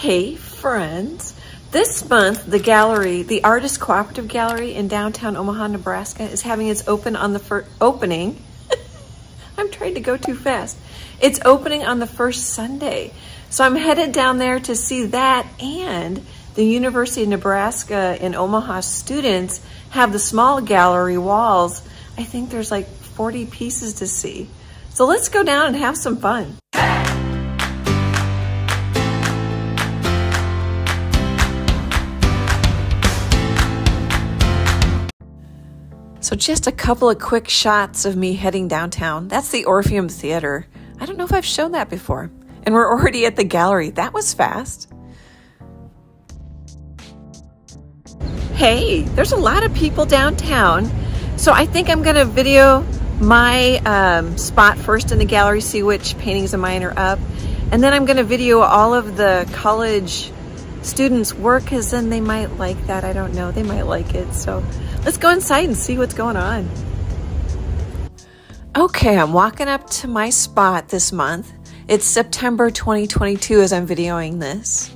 Hey friends, this month the gallery, the Artist Cooperative Gallery in downtown Omaha, Nebraska is having its open on the first opening. I'm trying to go too fast. It's opening on the first Sunday. So I'm headed down there to see that and the University of Nebraska in Omaha students have the small gallery walls. I think there's like 40 pieces to see. So let's go down and have some fun. So just a couple of quick shots of me heading downtown. That's the Orpheum Theater. I don't know if I've shown that before. And we're already at the gallery. That was fast. Hey, there's a lot of people downtown. So I think I'm gonna video my um, spot first in the gallery, see which paintings of mine are up. And then I'm gonna video all of the college students work because then they might like that. I don't know, they might like it. So let's go inside and see what's going on. Okay, I'm walking up to my spot this month. It's September 2022 as I'm videoing this.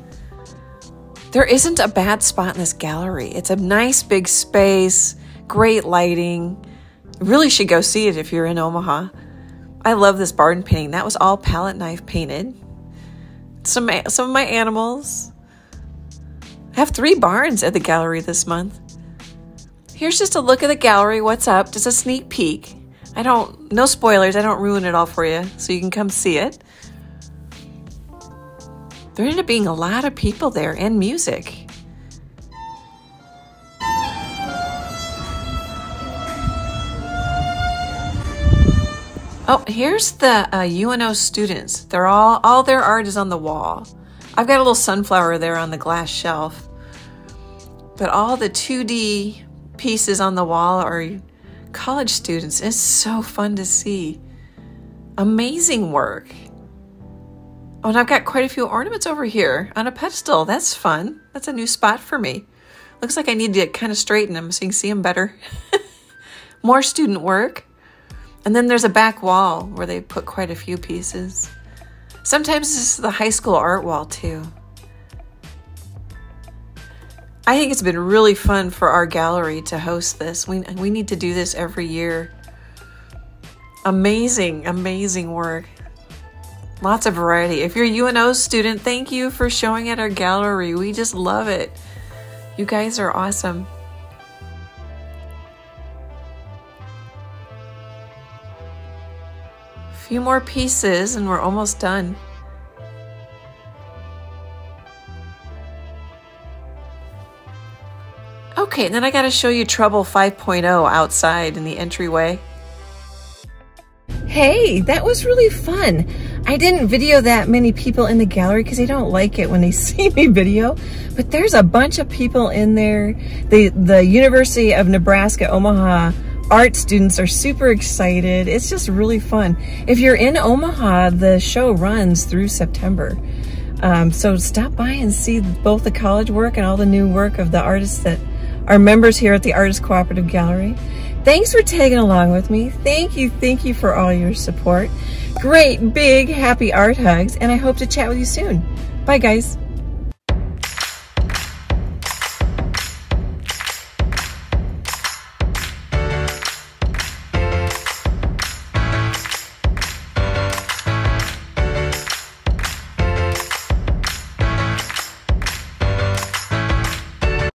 There isn't a bad spot in this gallery. It's a nice big space, great lighting. Really should go see it if you're in Omaha. I love this barn painting. That was all palette knife painted. Some, some of my animals. I have three barns at the gallery this month. Here's just a look at the gallery, what's up, just a sneak peek. I don't, no spoilers, I don't ruin it all for you, so you can come see it. There ended up being a lot of people there and music. Oh, here's the uh, UNO students. They're all, all their art is on the wall. I've got a little sunflower there on the glass shelf. But all the 2D pieces on the wall are college students. It's so fun to see. Amazing work. Oh, and I've got quite a few ornaments over here on a pedestal. That's fun. That's a new spot for me. Looks like I need to kind of straighten them so you can see them better. More student work. And then there's a back wall where they put quite a few pieces. Sometimes this is the high school art wall too. I think it's been really fun for our gallery to host this. We, we need to do this every year. Amazing, amazing work. Lots of variety. If you're a UNO student, thank you for showing at our gallery. We just love it. You guys are awesome. A few more pieces and we're almost done. Okay, and then I got to show you Trouble 5.0 outside in the entryway. Hey, that was really fun. I didn't video that many people in the gallery because they don't like it when they see me video, but there's a bunch of people in there. The, the University of Nebraska, Omaha art students are super excited. It's just really fun. If you're in Omaha, the show runs through September. Um, so stop by and see both the college work and all the new work of the artists that are members here at the Artist Cooperative Gallery. Thanks for tagging along with me. Thank you, thank you for all your support. Great, big, happy art hugs, and I hope to chat with you soon. Bye, guys.